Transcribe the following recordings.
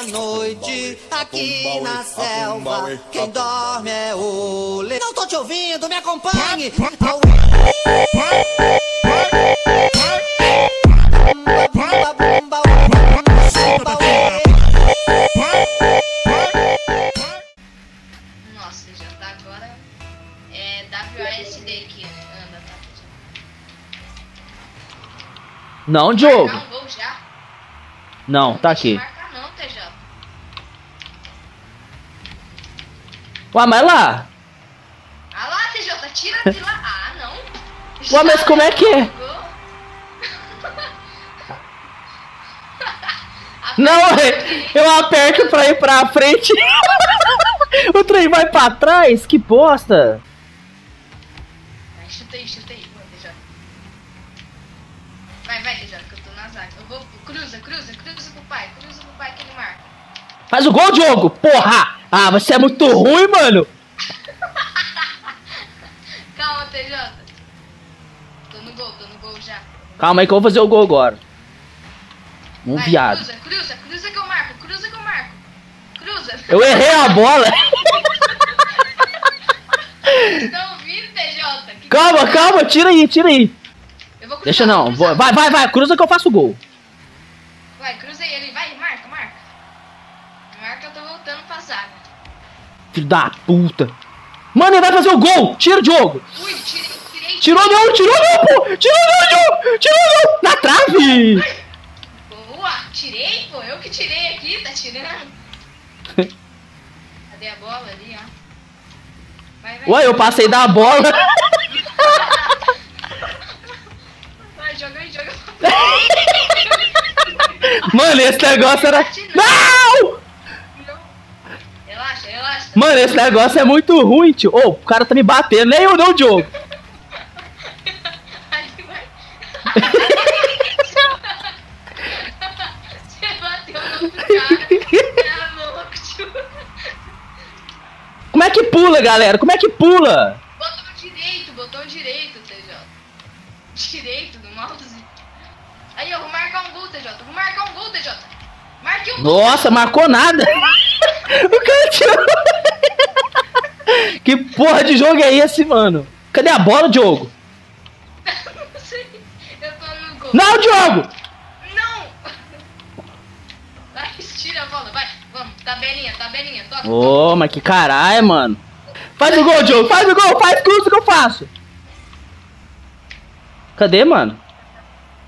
da noite, aqui na selva, quem dorme é o leão. Não tô te ouvindo, me acompanhe. Nossa, já tá agora. É WASD que anda, tá? Não, Diogo. Não, tá aqui. Marca não, TJ. Ué, mas lá. Ah lá, TJ, tira de lá. Ah, não. Ué, mas como é que é? Não, eu aperto pra ir pra frente. o trem vai pra trás? Que bosta. Vai, chuta aí, chuta aí. Vai, vai, TJ, que eu tô na zaga. Eu vou. Cruza, cruza, cruza pro pai. Cruza pro pai que ele marca. Faz o gol, Diogo. Porra. Ah, você é muito ruim, mano. Calma, TJ. Tô no gol, tô no gol já. Calma aí que eu vou fazer o gol agora. Um Vai, viado. Cruza, cruza, cruza que eu marco, cruza que eu marco. Cruza. Eu errei a bola. Estão ouvindo, TJ? Que Calma, que- calma. Tira aí, tira aí. Cruzar, Deixa não. Vai, vai, vai. Cruza que eu faço o gol. Vai, cruza aí, ele vai, marca, marca. Marca, eu tô voltando pra zaga. Filho da puta. Mano, ele vai fazer o gol. Tira o Diogo. Ui, tirei, tirei. Tirou não, tirou não, pô. Tirou não, Diogo. Tirou não. Na trave. Boa, tirei, pô, eu que tirei aqui, tá tirando. Cadê a bola ali, ó? Vai, vai. Ué, eu passei da bola. Vai, joga aí, joga. Mano, esse negócio era... Não! Mano, esse negócio é muito ruim, tio. Ô, o cara tá me batendo. Nem eu não, Diogo. Aí vai. Você bateu no outro cara. É louco, tio. Como é que pula, galera? Como é que pula? Botão direito, botão direito, TJ. Direito do mouse. Aí, eu vou marcar um gol, TJ. Vou marcar um gol, TJ. Um. Nossa, marcou nada. o cara tirou. que porra de jogo é esse, mano? Cadê a bola, Diogo? Não sei. Eu tô no gol. Não, Diogo! Não! Vai, tira a bola, vai. Vamos, tabelinha, tabelinha. Toca. Ô, mas que caralho, mano. Faz o gol, Diogo. Faz o gol. Faz cruza que eu faço. Cadê, mano?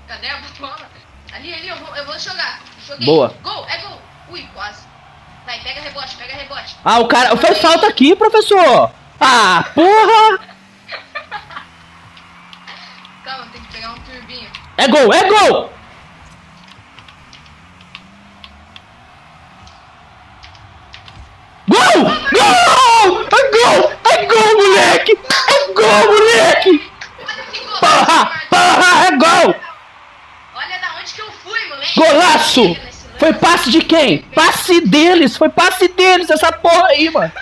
Cadê a bola? Ali, ali, eu vou, eu vou jogar. Joguei. Boa. Gol, é gol. Ui, quase. Vai, pega rebote, pega rebote. Ah, o cara fez falta aqui, professor. Ah, porra. Calma, tem que pegar um turbinho. É Gol! É gol! É gol, moleque! É gol, moleque! Olha que gol. Porra! Porra! É gol! Olha da onde que eu fui, moleque. Foi passe de quem? Passe deles! Foi passe deles, essa porra aí, mano!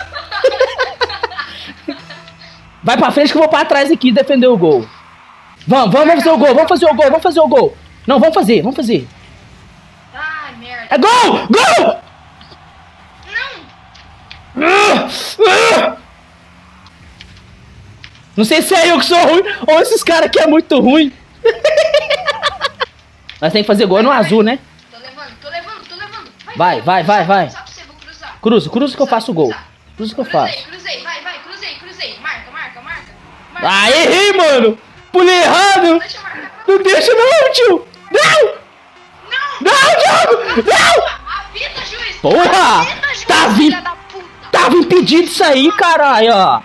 Vai pra frente que eu vou pra trás aqui defender o gol. Vamos, vamos, vamos fazer o gol, vamos fazer o gol, vamos fazer o gol. Não, vamos fazer, vamos fazer. Ai, merda. É gol! Gol! Não! Não sei se é eu que sou ruim ou esses caras aqui é muito ruim. Nós tem que fazer gol no azul, né? Vai, vai, vai, vai. Cruza, cruza que eu faço o gol. Cruza que eu faço. cruzei, vai, vai, cruzei, cruzei. Marca, marca, marca. Ah, errei, mano! Pulei errado! Não deixa não, tio! Não! Não! Não, Diogo! Não! Porra! Apita, juiz, Tá vi- filha da puta! Tava impedido isso aí, caralho! ó.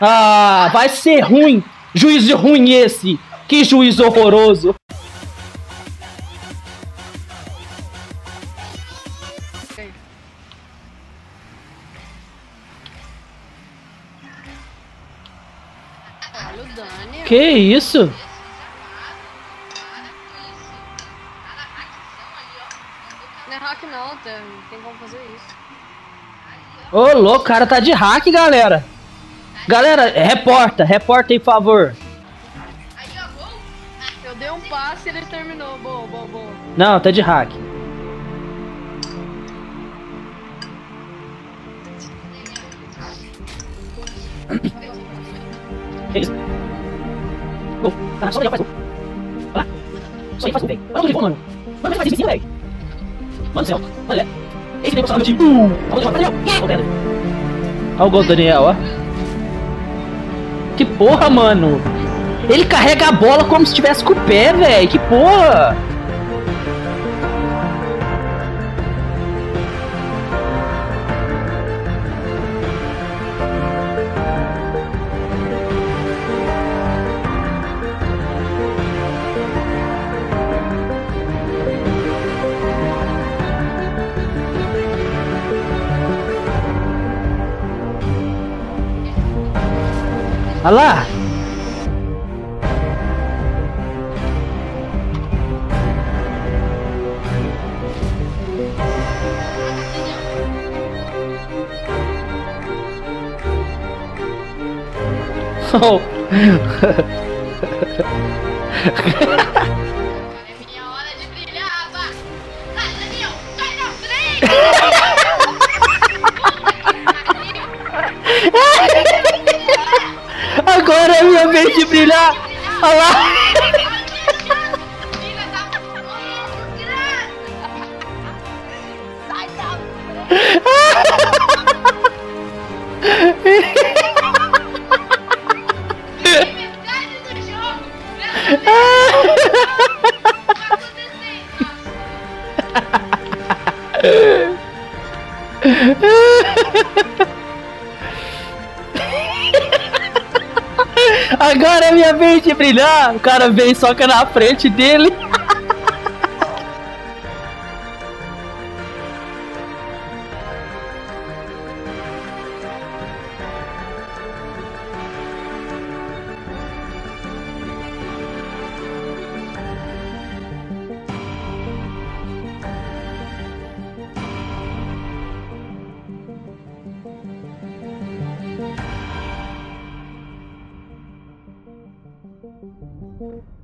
Ah, vai ser ruim! Juízo ruim esse! Que juízo horroroso! Olha o Dani. Que isso? Não é hack não, tem, tem como fazer isso. Ô, louco, o cara tá de hack, galera! Galera, reporta, reporta por favor. Eu dei um passe e ele terminou. Boa, boa, boa. Não, tá de hack. Só melhor faz gol. Só aí faz gol, velho. Olha o que mano. Mano, mas faz isso velho. Mano do céu. Olha. Esse sabe do time. Uh! Olha o Daniel. Olha o gol do Daniel, ó. Que porra, mano. Ele carrega a bola como se estivesse com o pé, velho. Que porra. Olha lá. Oh. É minha hora de brilhar, vá! Vai, Daniel! Sai da frente! Agora é minha vez de brilhar. Olha lá. Filha Agora é minha vez de brilhar. O cara vem e soca na frente dele. 孤。